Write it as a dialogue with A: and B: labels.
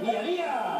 A: Día día.